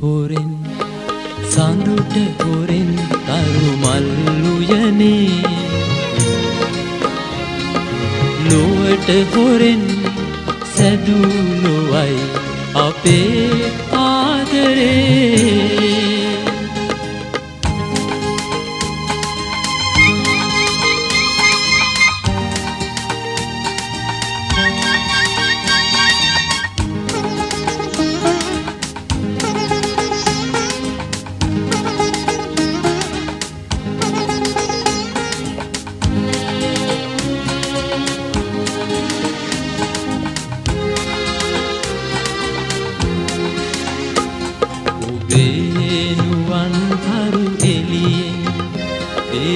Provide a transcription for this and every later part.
හොරෙන් සඳුට හොරෙන් තරු මල්ලුයනේ ලොවට හොරෙන් සැදුලොවයි අපේ ආදරේ.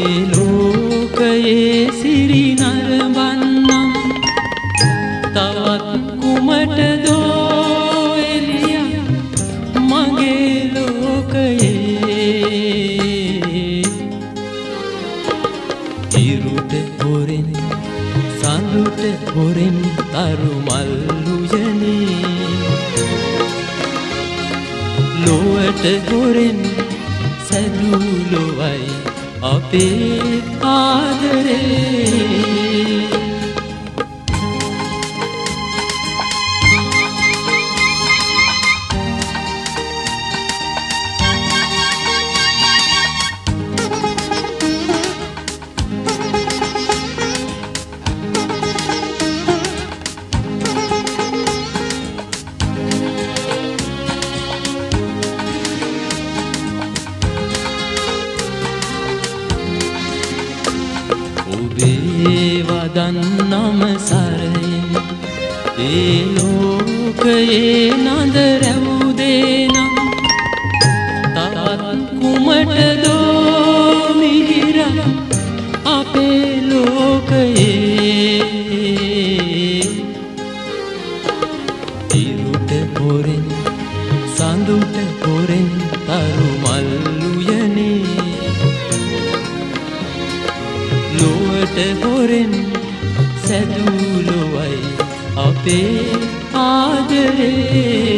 ඒ ලෝකයේ සිරි නරඹන්නම්. තවත් කුමට දෝ එලිය මගේ ලෝකයේ? ඉරුට හොරෙන් සඳුට හොරෙන් තරු මල්ලුයනේ ලොවට හොරෙන් සැදුලොවයි අපේ ආදරේ ඔබේ වදන්නම සරයෙන් ඒ ලෝකයේ නද රැවුදේනම් තවත් කුමට දෝමිහිර අපේ ලෝකයේ. ඉරුට හොරෙන් සඳුට ලොවට හොරෙන් සැදුලොවයි අපේ ආදරේ.